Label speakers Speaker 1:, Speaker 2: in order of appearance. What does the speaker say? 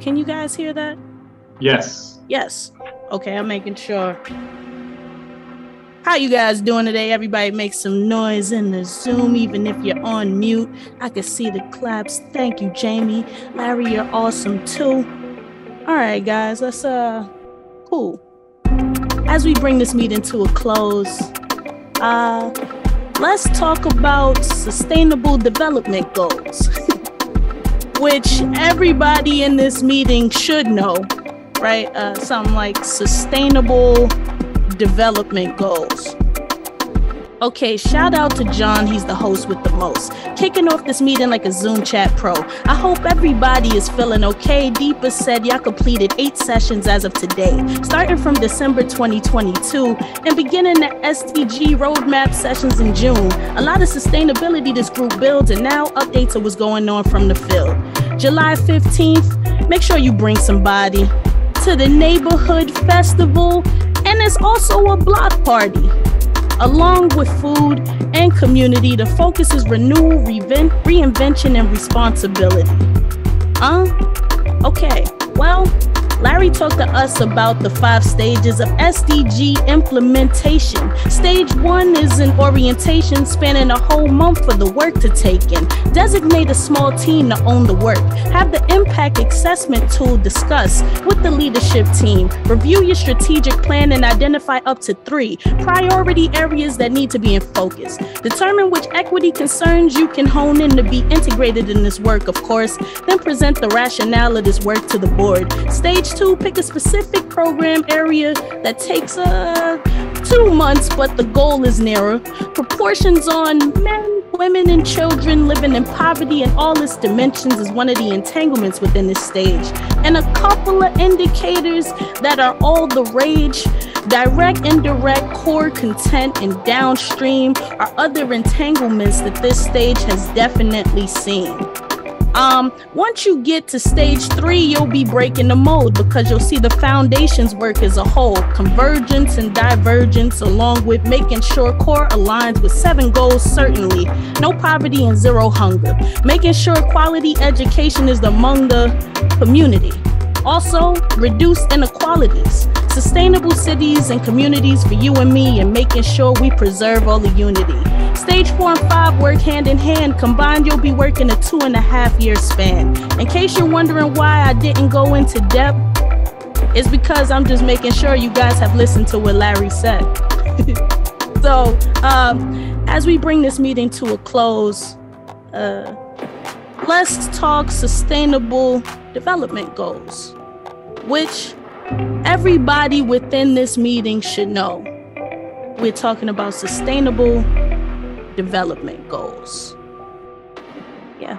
Speaker 1: Can you guys hear that?
Speaker 2: Yes.
Speaker 1: Yes. Okay, I'm making sure. How you guys doing today? Everybody make some noise in the Zoom, even if you're on mute. I can see the claps. Thank you, Jamie. Larry, you're awesome too. All right, guys, let's uh cool. As we bring this meeting to a close, uh let's talk about sustainable development goals. Which everybody in this meeting should know, right? Uh, something like sustainable development goals. Okay, shout out to John. He's the host with the most. Kicking off this meeting like a Zoom chat pro. I hope everybody is feeling okay. Deepa said y'all completed eight sessions as of today, starting from December 2022 and beginning the SDG roadmap sessions in June. A lot of sustainability this group builds and now updates of what's going on from the field. July 15th, make sure you bring somebody to the neighborhood festival and it's also a block party. Along with food and community, the focus is renewal, reinvention, and responsibility. Huh? Okay, well, Larry talked to us about the five stages of SDG implementation. Stage one is an orientation spanning a whole month for the work to take in. Designate a small team to own the work. Have the impact assessment tool discussed with the leadership team. Review your strategic plan and identify up to three priority areas that need to be in focus. Determine which equity concerns you can hone in to be integrated in this work, of course. Then present the rationale of this work to the board. Stage to pick a specific program area that takes uh, two months, but the goal is narrow. Proportions on men, women, and children living in poverty and all its dimensions is one of the entanglements within this stage. And a couple of indicators that are all the rage direct, indirect, core content, and downstream are other entanglements that this stage has definitely seen. Um, once you get to stage three, you'll be breaking the mold because you'll see the foundations work as a whole, convergence and divergence, along with making sure core aligns with seven goals, certainly. No poverty and zero hunger. Making sure quality education is among the community. Also, reduce inequalities, sustainable cities and communities for you and me, and making sure we preserve all the unity. Stage four and five work hand in hand. Combined, you'll be working a two and a half year span. In case you're wondering why I didn't go into depth, it's because I'm just making sure you guys have listened to what Larry said. so, um, as we bring this meeting to a close, uh, let's talk sustainable development goals, which everybody within this meeting should know. We're talking about sustainable development goals. Yeah.